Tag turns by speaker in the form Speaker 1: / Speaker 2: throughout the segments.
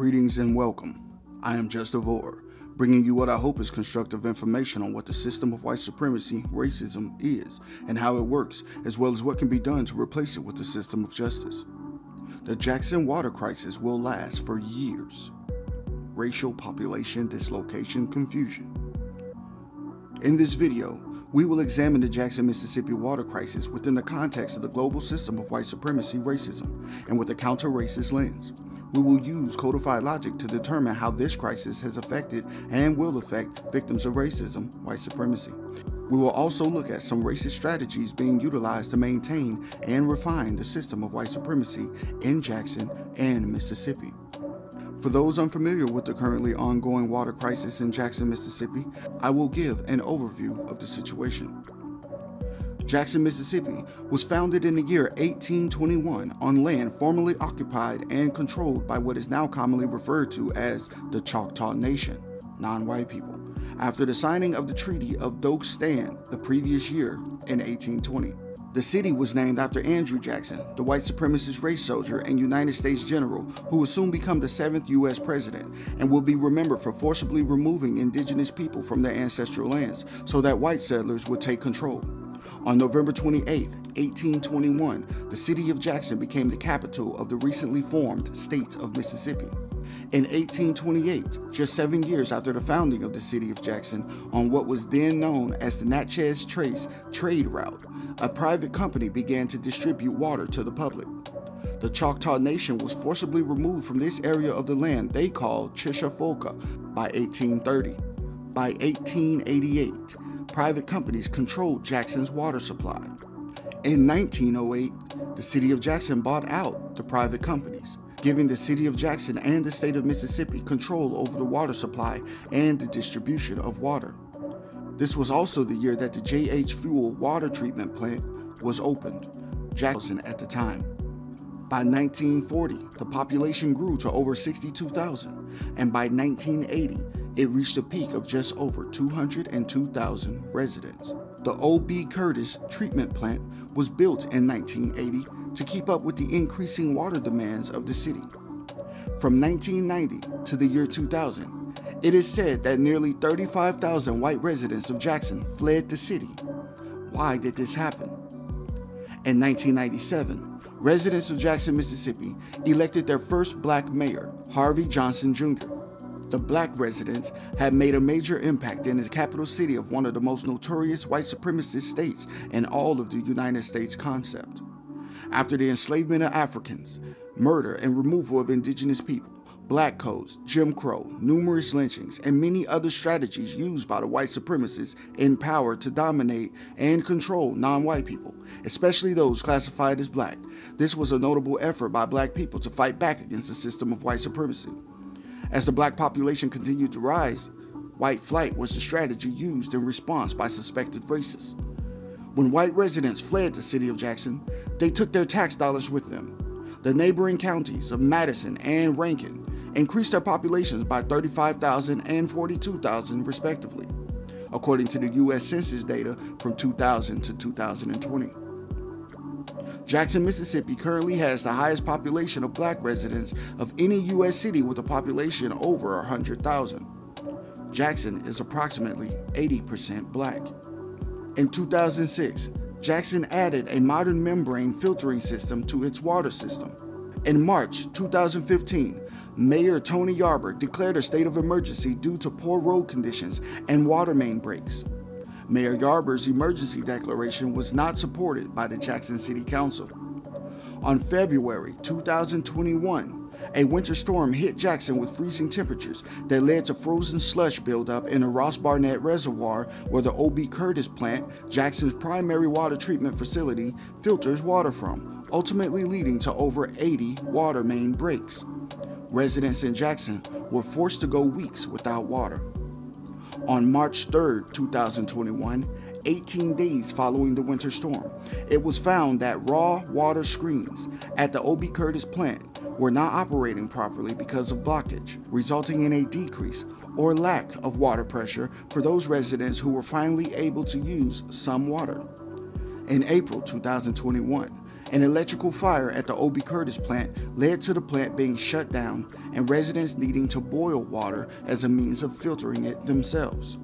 Speaker 1: Greetings and welcome. I am JustaVOR, bringing you what I hope is constructive information on what the system of white supremacy, racism is, and how it works, as well as what can be done to replace it with the system of justice. The Jackson water crisis will last for years. Racial population dislocation confusion. In this video, we will examine the Jackson, Mississippi water crisis within the context of the global system of white supremacy racism and with a counter-racist lens. We will use codified logic to determine how this crisis has affected and will affect victims of racism, white supremacy. We will also look at some racist strategies being utilized to maintain and refine the system of white supremacy in Jackson and Mississippi. For those unfamiliar with the currently ongoing water crisis in Jackson, Mississippi, I will give an overview of the situation. Jackson, Mississippi was founded in the year 1821 on land formerly occupied and controlled by what is now commonly referred to as the Choctaw Nation, non white people, after the signing of the Treaty of Doak Stand the previous year in 1820. The city was named after Andrew Jackson, the white supremacist race soldier and United States general who will soon become the seventh U.S. president and will be remembered for forcibly removing indigenous people from their ancestral lands so that white settlers would take control. On November 28, 1821, the city of Jackson became the capital of the recently formed state of Mississippi. In 1828, just seven years after the founding of the city of Jackson, on what was then known as the Natchez Trace trade route, a private company began to distribute water to the public. The Choctaw Nation was forcibly removed from this area of the land they called Chisafolka by 1830. By 1888, private companies controlled Jackson's water supply. In 1908, the city of Jackson bought out the private companies giving the city of Jackson and the state of Mississippi control over the water supply and the distribution of water. This was also the year that the J.H. Fewell water treatment plant was opened, Jackson at the time. By 1940, the population grew to over 62,000, and by 1980, it reached a peak of just over 202,000 residents. The O.B. Curtis treatment plant was built in 1980 to keep up with the increasing water demands of the city. From 1990 to the year 2000, it is said that nearly 35,000 white residents of Jackson fled the city. Why did this happen? In 1997, residents of Jackson, Mississippi elected their first black mayor, Harvey Johnson Jr. The black residents had made a major impact in the capital city of one of the most notorious white supremacist states in all of the United States concept after the enslavement of Africans, murder and removal of indigenous people, black codes, Jim Crow, numerous lynchings, and many other strategies used by the white supremacists in power to dominate and control non-white people, especially those classified as black. This was a notable effort by black people to fight back against the system of white supremacy. As the black population continued to rise, white flight was the strategy used in response by suspected racists. When white residents fled the city of Jackson, they took their tax dollars with them. The neighboring counties of Madison and Rankin increased their populations by 35,000 and 42,000 respectively, according to the U.S. Census data from 2000 to 2020. Jackson, Mississippi currently has the highest population of black residents of any U.S. city with a population over 100,000. Jackson is approximately 80% black. In 2006, Jackson added a modern membrane filtering system to its water system. In March 2015, Mayor Tony Yarber declared a state of emergency due to poor road conditions and water main breaks. Mayor Yarber's emergency declaration was not supported by the Jackson City Council. On February 2021, a winter storm hit Jackson with freezing temperatures that led to frozen slush buildup in the Ross Barnett Reservoir where the O.B. Curtis plant, Jackson's primary water treatment facility, filters water from, ultimately leading to over 80 water main breaks. Residents in Jackson were forced to go weeks without water. On March 3, 2021, 18 days following the winter storm, it was found that raw water screens at the O.B. Curtis plant were not operating properly because of blockage, resulting in a decrease or lack of water pressure for those residents who were finally able to use some water. In April 2021, An electrical fire at the O.B. Curtis plant led to the plant being shut down and residents needing to boil water as a means of filtering it themselves.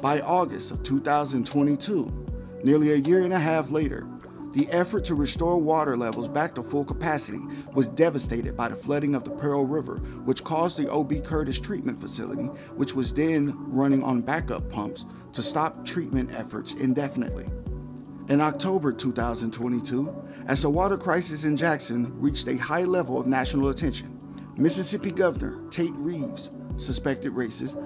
Speaker 1: By August of 2022, nearly a year and a half later, the effort to restore water levels back to full capacity was devastated by the flooding of the Pearl River, which caused the O.B. Curtis treatment facility, which was then running on backup pumps, to stop treatment efforts indefinitely. In October 2022, as the water crisis in Jackson reached a high level of national attention, Mississippi Governor Tate Reeves, suspected racist,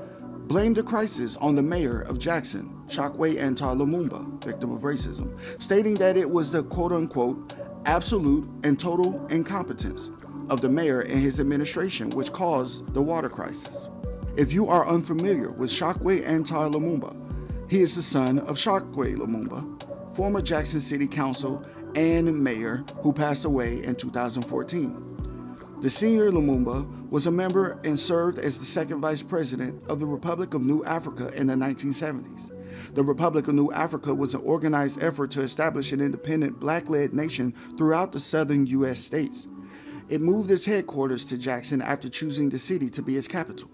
Speaker 1: blamed the crisis on the mayor of Jackson, Chokwe Antar Lumumba, victim of racism, stating that it was the quote unquote absolute and total incompetence of the mayor and his administration which caused the water crisis. If you are unfamiliar with Chokwe Antar Lumumba, he is the son of Chokwe Lumumba, former Jackson City Council and mayor who passed away in 2014. The senior Lumumba was a member and served as the second vice president of the Republic of New Afrika in the 1970s. The Republic of New Afrika was an organized effort to establish an independent black led nation throughout the southern U.S. states. It moved its headquarters to Jackson after choosing the city to be its capital.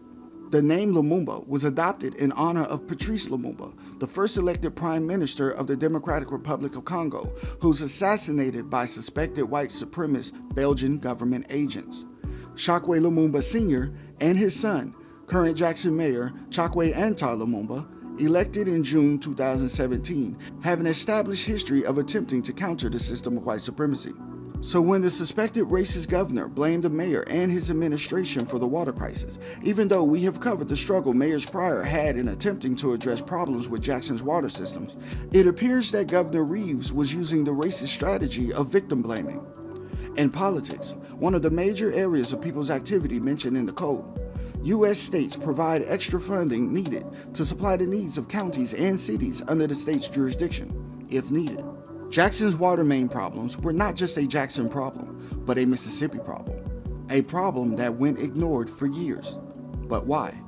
Speaker 1: The name Lumumba was adopted in honor of Patrice Lumumba, the first elected prime minister of the Democratic Republic of Congo, who was assassinated by suspected white supremacist Belgian government agents. Chokwe Lumumba Sr. and his son, current Jackson Mayor Chokwe Antar Lumumba, elected in June 2017, have an established history of attempting to counter the system of white supremacy. So when the suspected racist governor blamed the mayor and his administration for the water crisis, even though we have covered the struggle mayors prior had in attempting to address problems with Jackson's water systems, it appears that Governor Reeves was using the racist strategy of victim blaming. In politics, one of the major areas of people's activity mentioned in the code, U.S. states provide extra funding needed to supply the needs of counties and cities under the state's jurisdiction, if needed. Jackson's water main problems were not just a Jackson problem, but a Mississippi problem. A problem that went ignored for years. But why?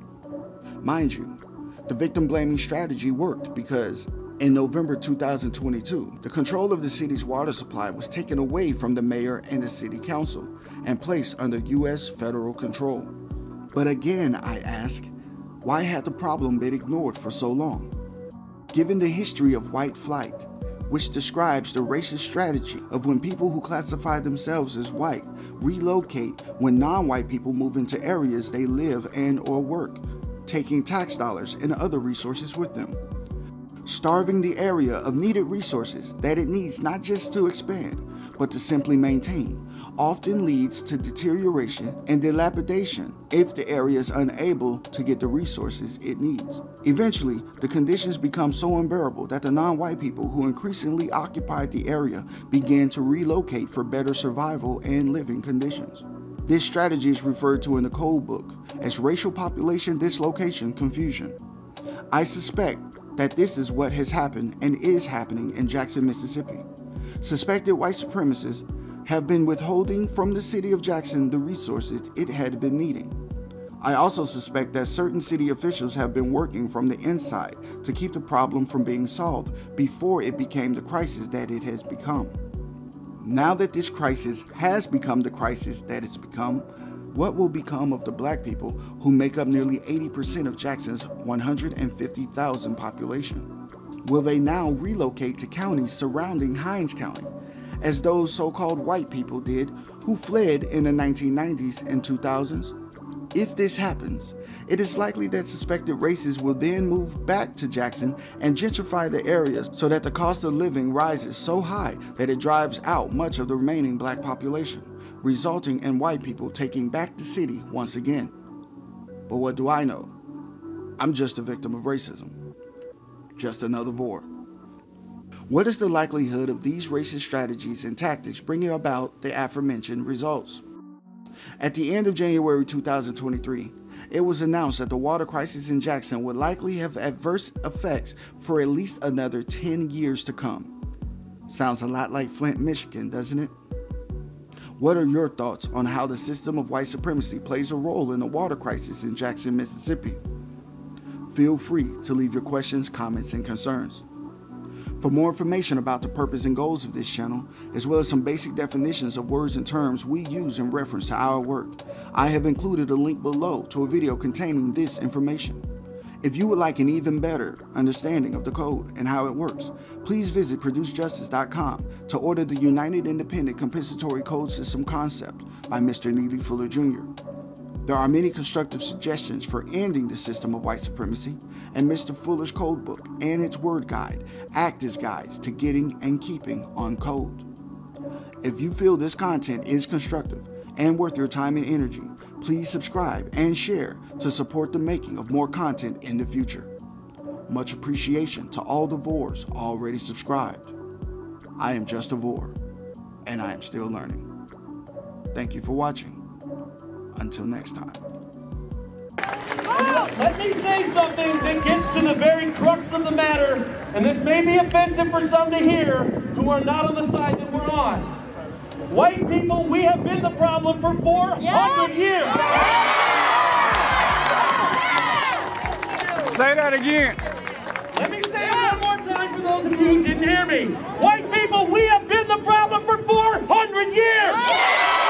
Speaker 1: Mind you, the victim blaming strategy worked because in November 2022, the control of the city's water supply was taken away from the mayor and the city council and placed under U.S. federal control. But again, I ask, why had the problem been ignored for so long? Given the history of white flight, which describes the racist strategy of when people who classify themselves as white relocate when non-white people move into areas they live and or work, taking tax dollars and other resources with them. Starving the area of needed resources that it needs not just to expand, but to simply maintain, often leads to deterioration and dilapidation if the area is unable to get the resources it needs. Eventually, the conditions become so unbearable that the non white people who increasingly occupied the area began to relocate for better survival and living conditions. This strategy is referred to in the Code Book as racial population dislocation confusion. I suspect that this is what has happened and is happening in Jackson, Mississippi. Suspected white supremacists have been withholding from the city of Jackson the resources it had been needing. I also suspect that certain city officials have been working from the inside to keep the problem from being solved before it became the crisis that it has become. Now that this crisis has become the crisis that it's become, what will become of the black people who make up nearly 80% of Jackson's 150,000 population? Will they now relocate to counties surrounding Hinds County, as those so called white people did who fled in the 1990s and 2000s? If this happens, it is likely that suspected racists will then move back to Jackson and gentrify the area so that the cost of living rises so high that it drives out much of the remaining black population, resulting in white people taking back the city once again. But what do I know? I'm just a victim of racism. Just another VOR. What is the likelihood of these racist strategies and tactics bringing about the aforementioned results? At the end of January 2023, it was announced that the water crisis in Jackson would likely have adverse effects for at least another 10 years to come. Sounds a lot like Flint, Michigan, doesn't it? What are your thoughts on how the system of white supremacy plays a role in the water crisis in Jackson, Mississippi? Feel free to leave your questions, comments, and concerns. For more information about the purpose and goals of this channel, as well as some basic definitions of words and terms we use in reference to our work, I have included a link below to a video containing this information. If you would like an even better understanding of the code and how it works, please visit producejustice.com to order the United Independent Compensatory Code System concept by Mr. Neely Fuller Jr. There are many constructive suggestions for ending the system of white supremacy, and Mr. Fuller's codebook and its word guide act as guides to getting and keeping on code. If you feel this content is constructive and worth your time and energy, please subscribe and share to support the making of more content in the future. Much appreciation to all the VORs already subscribed. I am just a VOR, and I am still learning. Thank you for watching. Until next time.
Speaker 2: Let me say something that gets to the very crux of the matter, and this may be offensive for some to hear who are not on the side that we're on. White people, we have been the problem for 400 yeah. years.
Speaker 3: Say that again.
Speaker 2: Let me say it one more time for those of you who didn't hear me. White people, we have been the problem for 400 years.